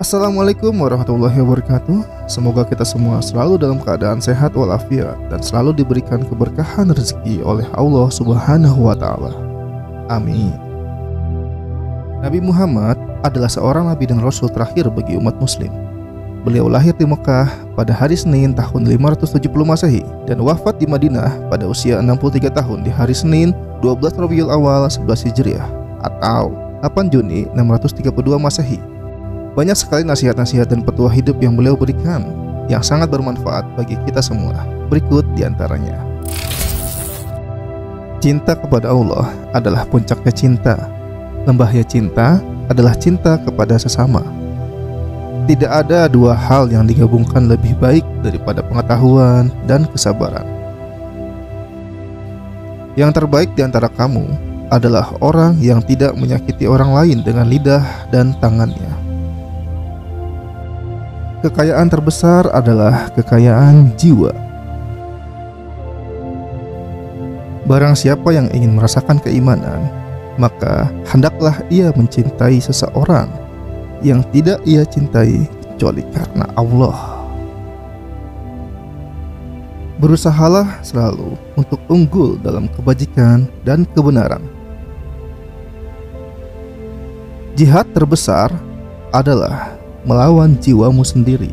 Assalamualaikum warahmatullahi wabarakatuh. Semoga kita semua selalu dalam keadaan sehat walafiat Dan selalu diberikan keberkahan rezeki oleh Allah subhanahu wa ta'ala. Amin. Nabi Muhammad adalah seorang nabi dan rasul terakhir bagi umat muslim. Beliau lahir di Mekah pada hari Senin tahun 570 Masehi dan wafat di Madinah pada usia 63 tahun di hari Senin 12 Rabiul Awal 11 Hijriah atau 8 Juni 632 Masehi banyak sekali nasihat-nasihat dan petua hidup yang beliau berikan yang sangat bermanfaat bagi kita semua. Berikut di antaranya. Cinta kepada Allah adalah puncaknya cinta. Lembahnya cinta adalah cinta kepada sesama. Tidak ada dua hal yang digabungkan lebih baik daripada pengetahuan dan kesabaran. Yang terbaik di antara kamu adalah orang yang tidak menyakiti orang lain dengan lidah dan tangannya. Kekayaan terbesar adalah kekayaan jiwa. Barang siapa yang ingin merasakan keimanan, maka hendaklah ia mencintai seseorang yang tidak ia cintai kecuali karena Allah. Berusahalah selalu untuk unggul dalam kebajikan dan kebenaran. Jihad terbesar adalah melawan jiwamu sendiri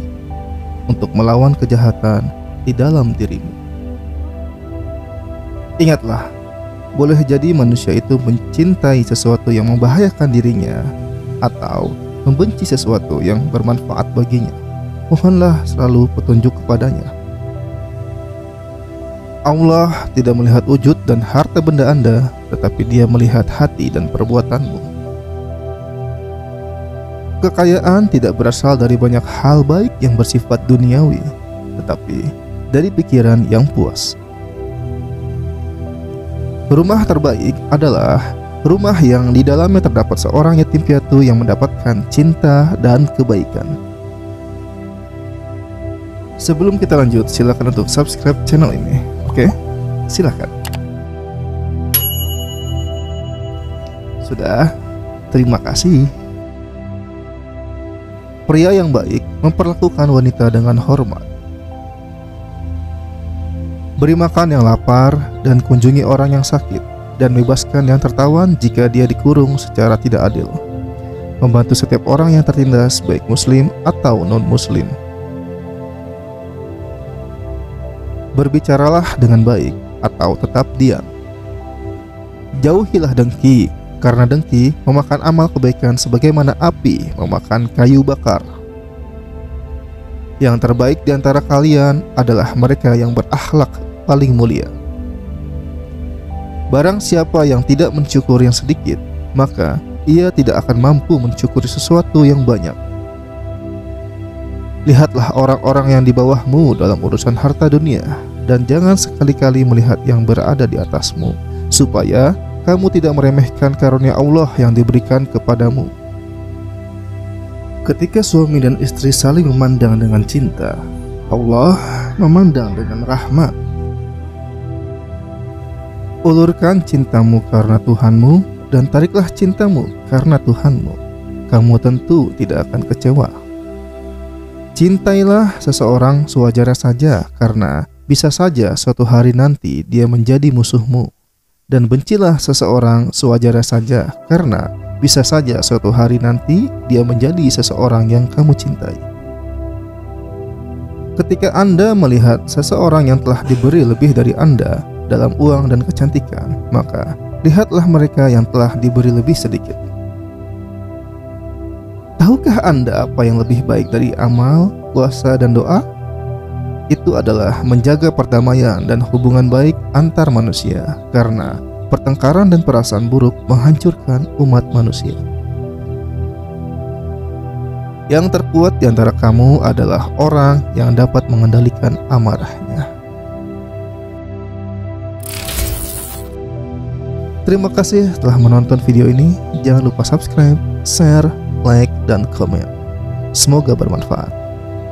untuk melawan kejahatan di dalam dirimu. Ingatlah, boleh jadi manusia itu mencintai sesuatu yang membahayakan dirinya atau membenci sesuatu yang bermanfaat baginya. Mohonlah selalu petunjuk kepadanya. Allah tidak melihat wujud dan harta benda Anda, tetapi Dia melihat hati dan perbuatanmu. Kekayaan tidak berasal dari banyak hal baik yang bersifat duniawi, tetapi dari pikiran yang puas. Rumah terbaik adalah rumah yang di dalamnya terdapat seorang yatim piatu yang mendapatkan cinta dan kebaikan. Sebelum kita lanjut, silakan untuk subscribe channel ini. Oke, silakan. Sudah, terima kasih. Pria yang baik memperlakukan wanita dengan hormat. Beri makan yang lapar dan kunjungi orang yang sakit dan bebaskan yang tertawan jika dia dikurung secara tidak adil. Membantu setiap orang yang tertindas baik muslim atau non-muslim. Berbicaralah dengan baik atau tetap diam. Jauhilah dengki karena dengki memakan amal kebaikan sebagaimana api memakan kayu bakar. Yang terbaik di antara kalian adalah mereka yang berakhlak paling mulia. Barang siapa yang tidak mensyukur yang sedikit, maka ia tidak akan mampu mensyukuri sesuatu yang banyak. Lihatlah orang-orang yang di bawahmu dalam urusan harta dunia, dan jangan sekali-kali melihat yang berada di atasmu, supaya kamu tidak meremehkan karunia Allah yang diberikan kepadamu. Ketika suami dan istri saling memandang dengan cinta, Allah memandang dengan rahmat. Ulurkan cintamu karena Tuhanmu dan tariklah cintamu karena Tuhanmu. Kamu tentu tidak akan kecewa. Cintailah seseorang sewajarnya saja karena bisa saja suatu hari nanti dia menjadi musuhmu dan bencilah seseorang sewajarnya saja karena bisa saja suatu hari nanti dia menjadi seseorang yang kamu cintai. Ketika Anda melihat seseorang yang telah diberi lebih dari Anda dalam uang dan kecantikan, maka lihatlah mereka yang telah diberi lebih sedikit. Tahukah Anda apa yang lebih baik dari amal, puasa, dan doa? Itu adalah menjaga perdamaian dan hubungan baik antar manusia karena pertengkaran dan perasaan buruk menghancurkan umat manusia. Yang terkuat di antara kamu adalah orang yang dapat mengendalikan amarahnya. Terima kasih telah menonton video ini. Jangan lupa subscribe, share, like, dan komen. Semoga bermanfaat.